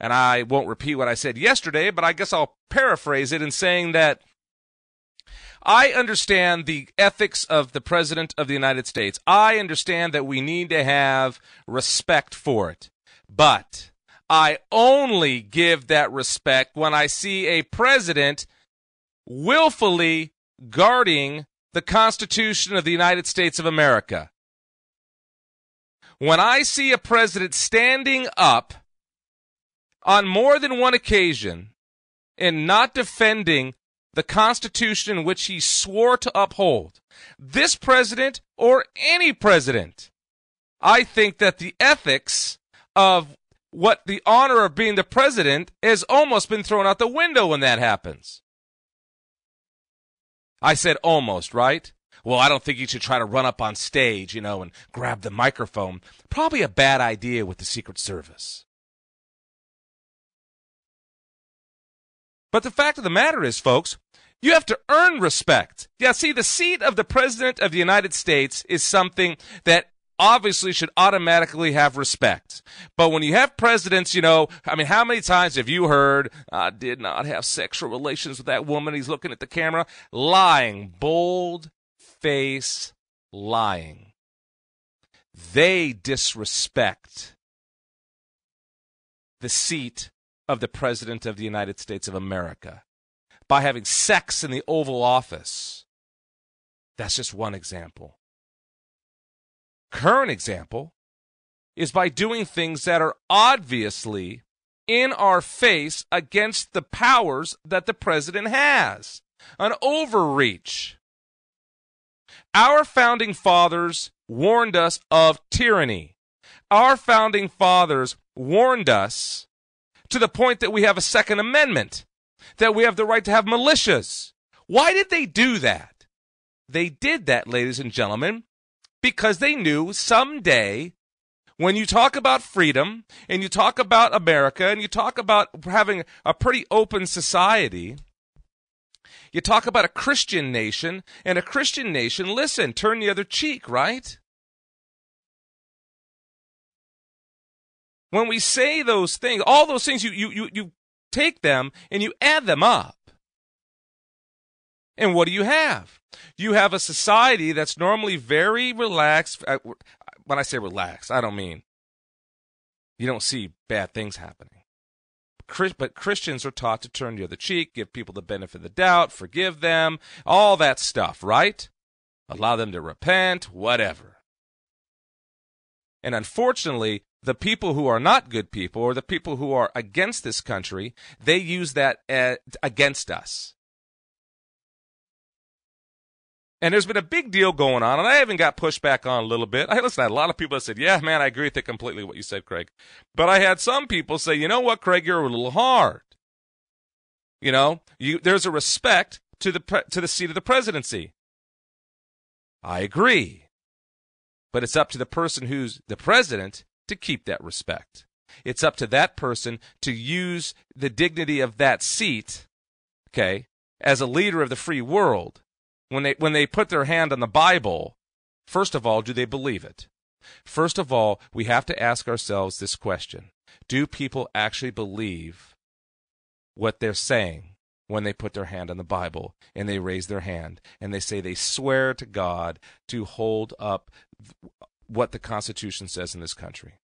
and I won't repeat what I said yesterday, but I guess I'll paraphrase it in saying that I understand the ethics of the President of the United States. I understand that we need to have respect for it. But I only give that respect when I see a president willfully guarding the Constitution of the United States of America. When I see a president standing up on more than one occasion in not defending the Constitution which he swore to uphold. This president or any president. I think that the ethics of what the honor of being the president has almost been thrown out the window when that happens. I said almost, right? Well, I don't think you should try to run up on stage, you know, and grab the microphone. Probably a bad idea with the Secret Service. But the fact of the matter is, folks, you have to earn respect. Yeah, see, the seat of the President of the United States is something that obviously should automatically have respect. But when you have presidents, you know, I mean, how many times have you heard, I did not have sexual relations with that woman? He's looking at the camera. Lying. Bold face lying. They disrespect the seat of the President of the United States of America by having sex in the Oval Office. That's just one example. Current example is by doing things that are obviously in our face against the powers that the president has. An overreach. Our founding fathers warned us of tyranny. Our founding fathers warned us to the point that we have a Second Amendment, that we have the right to have militias. Why did they do that? They did that, ladies and gentlemen, because they knew someday when you talk about freedom and you talk about America and you talk about having a pretty open society, you talk about a Christian nation and a Christian nation, listen, turn the other cheek, right? When we say those things, all those things, you, you, you, you take them and you add them up. And what do you have? You have a society that's normally very relaxed. Uh, when I say relaxed, I don't mean you don't see bad things happening. But Christians are taught to turn the other cheek, give people the benefit of the doubt, forgive them, all that stuff, right? Allow them to repent, whatever. And unfortunately, the people who are not good people or the people who are against this country, they use that uh, against us. And there's been a big deal going on, and I even got pushed back on a little bit. I listened to a lot of people that said, Yeah, man, I agree with it completely what you said, Craig. But I had some people say, You know what, Craig, you're a little hard. You know, you, there's a respect to the, pre- to the seat of the presidency. I agree. But it's up to the person who's the president to keep that respect. It's up to that person to use the dignity of that seat, okay, as a leader of the free world. When they when they put their hand on the Bible, first of all, do they believe it? First of all, we have to ask ourselves this question. Do people actually believe what they're saying when they put their hand on the Bible and they raise their hand and they say they swear to God to hold up what the Constitution says in this country.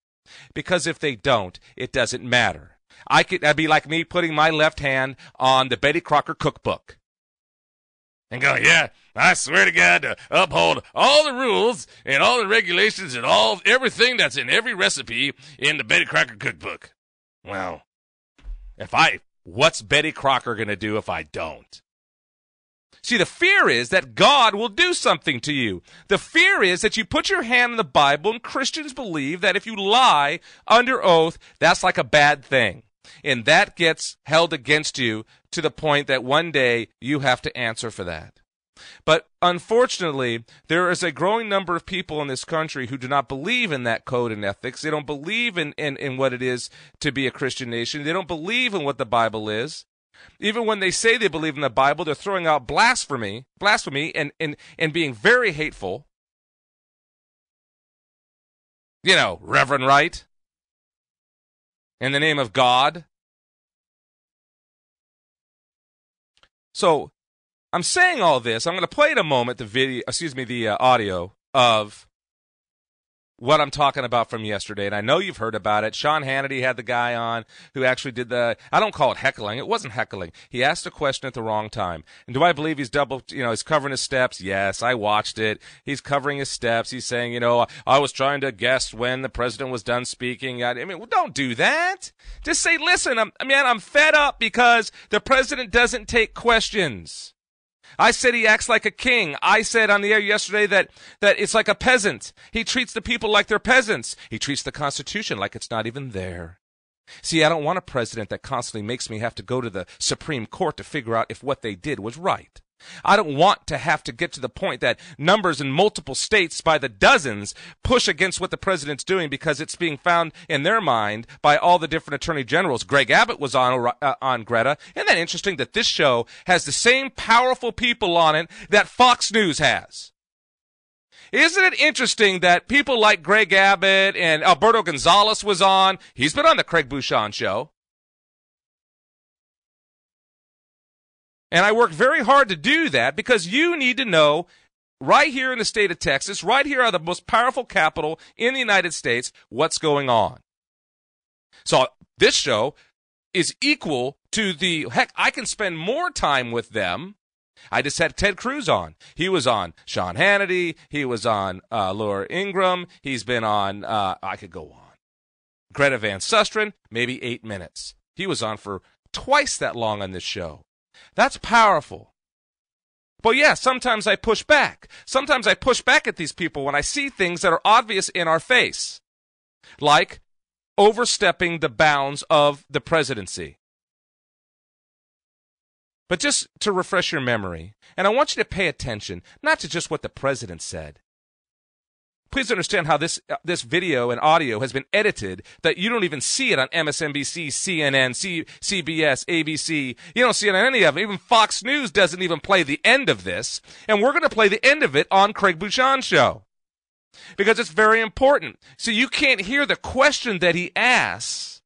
Because if they don't, it doesn't matter. I could that'd be like me putting my left hand on the Betty Crocker cookbook. And going, yeah, I swear to God to uphold all the rules and all the regulations and all everything that's in every recipe in the Betty Crocker cookbook. Well, if I what's Betty Crocker going to do if I don't? See, the fear is that God will do something to you. The fear is that you put your hand in the Bible, and Christians believe that if you lie under oath, that's like a bad thing. And that gets held against you to the point that one day you have to answer for that. But unfortunately, there is a growing number of people in this country who do not believe in that code and ethics. They don't believe in, in, in what it is to be a Christian nation. They don't believe in what the Bible is. Even when they say they believe in the Bible, they're throwing out blasphemy, blasphemy and, and, and being very hateful. You know, Reverend Wright. in the name of God. So I'm saying all this. I'm going to play in a moment the video, excuse me, the uh, audio of what I'm talking about from yesterday, and I know you've heard about it. Sean Hannity had the guy on who actually did the, I don't call it heckling. It wasn't heckling. He asked a question at the wrong time. And do I believe he's double, you know, he's covering his steps? Yes, I watched it. He's covering his steps. He's saying, you know, I was trying to guess when the president was done speaking. I, mean, well, don't do that. Just say, listen, I'm, I mean, I'm fed up because the president doesn't take questions. I said he acts like a king. I said on the air yesterday that, that it's like a peasant. He treats the people like they're peasants. He treats the Constitution like it's not even there. See, I don't want a president that constantly makes me have to go to the Supreme Court to figure out if what they did was right. I don't want to have to get to the point that numbers in multiple states by the dozens push against what the president's doing because it's being found in their mind by all the different attorney generals. Greg Abbott was on uh, on Greta. Isn't that interesting that this show has the same powerful people on it that Fox News has? Isn't it interesting that people like Greg Abbott and Alberto Gonzales was on? He's been on the Craig Bushon show. And I work very hard to do that because you need to know right here in the state of Texas, right here are the most powerful capital in the United States, what's going on. So this show is equal to the heck, I can spend more time with them. I just had Ted Cruz on. He was on Sean Hannity. He was on uh, Laura Ingraham. He's been on, uh, I could go on. Greta Van Susteren, maybe eight minutes. He was on for twice that long on this show. That's powerful. But yeah, sometimes I push back. Sometimes I push back at these people when I see things that are obvious in our face, like overstepping the bounds of the presidency. But just to refresh your memory, and I want you to pay attention, not to just what the president said, Please understand how this uh, this video and audio has been edited that you don't even see it on MSNBC, CNN, C- CBS, ABC. You don't see it on any of them. Even Fox News doesn't even play the end of this, and we're going to play the end of it on Craig Bushon show because it's very important. So you can't hear the question that he asks,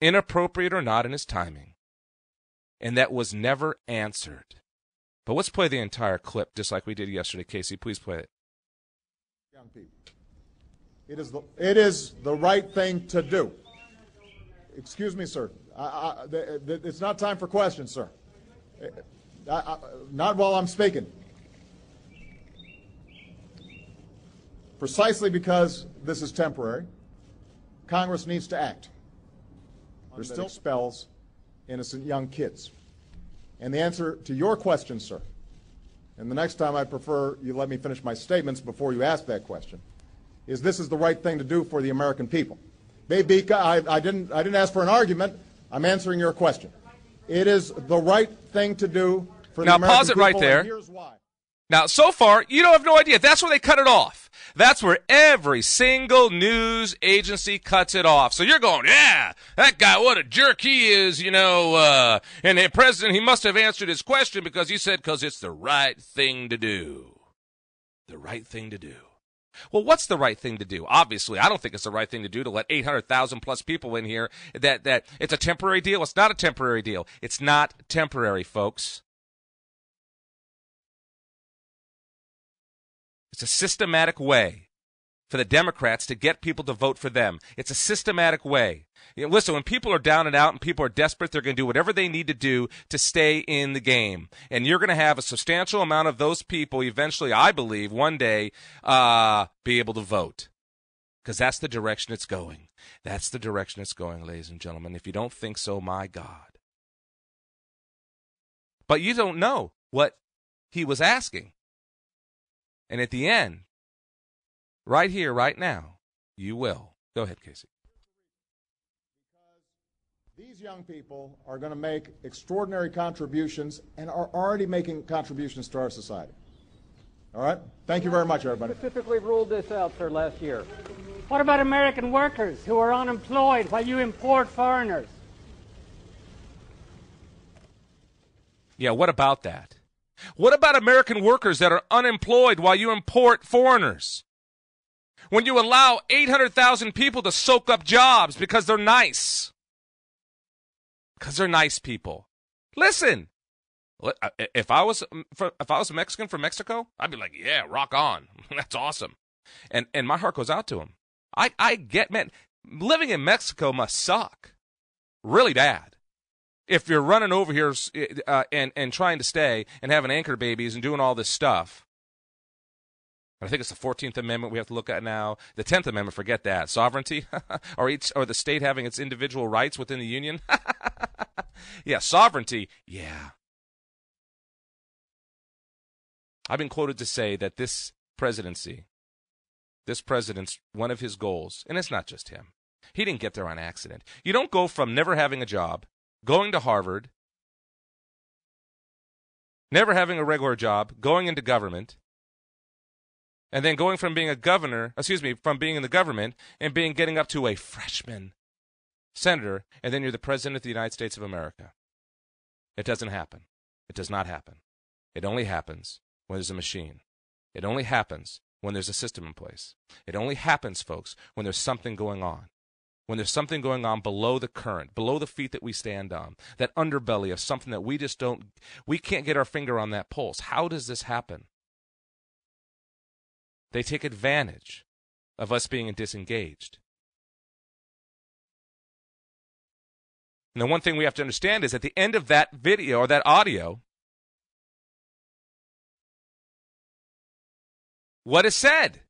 inappropriate or not in his timing, and that was never answered. But let's play the entire clip just like we did yesterday. Casey, please play it young people. It is the, it is the right thing to do. Excuse me, sir. I, I, the, the, it's not time for questions, sir. I, not while I'm speaking. Precisely because this is temporary, Congress needs to act. There's still spells innocent young kids. And the answer to your question, sir, and the next time I prefer you let me finish my statements before you ask that question, is this is the right thing to do for the American people. Babe I, I, didn't, I didn't ask for an argument. I'm answering your question. It is the right thing to do for now, the American people. Now, pause it right there. here's why. Now, so far, you don't have no idea. That's where they cut it off. That's where every single news agency cuts it off. So you're going, yeah, that guy, what a jerk he is, you know, uh, and the president, he must have answered his question because he said, because it's the right thing to do. The right thing to do. Well, what's the right thing to do? Obviously, I don't think it's the right thing to do to let 800,000 plus people in here that, that it's a temporary deal. It's not a temporary deal. It's not temporary, folks. It's a systematic way for the Democrats to get people to vote for them. It's a systematic way. You know, listen, when people are down and out and people are desperate, they're going to do whatever they need to do to stay in the game. And you're going to have a substantial amount of those people eventually, I believe, one day, uh, be able to vote. Because that's the direction it's going. That's the direction it's going, ladies and gentlemen. If you don't think so, my God. But you don't know what he was asking. And at the end, right here, right now, you will. Go ahead, Casey. These young people are going to make extraordinary contributions and are already making contributions to our society. All right? Thank you very much, everybody. Specifically ruled this out, sir, last year. What about American workers who are unemployed while you import foreigners? Yeah, what about that? What about American workers that are unemployed while you import foreigners? When you allow 800,000 people to soak up jobs because they're nice. Because they're nice people. Listen, uh, if I was if I was Mexican from Mexico, I'd be like, yeah, rock on. That's awesome. And and my heart goes out to him. I I get man, living in Mexico must suck. Really bad. If you're running over here uh, and and trying to stay and having anchor babies and doing all this stuff. I think it's the 14th Amendment we have to look at now. The 10th Amendment, forget that. Sovereignty or each or the state having its individual rights within the union. yeah, sovereignty. Yeah. I've been quoted to say that this presidency, this president's one of his goals, and it's not just him. He didn't get there on accident. You don't go from never having a job, going to Harvard, never having a regular job, going into government, and then going from being a governor, excuse me, from being in the government and being getting up to a freshman senator, and then you're the president of the United States of America. It doesn't happen. It does not happen. It only happens when there's a machine. It only happens when there's a system in place. It only happens, folks, when there's something going on. When there's something going on below the current, below the feet that we stand on, that underbelly of something that we just don't, we can't get our finger on that pulse. How does this happen? They take advantage of us being disengaged. And the one thing we have to understand is at the end of that video or that audio, what is said.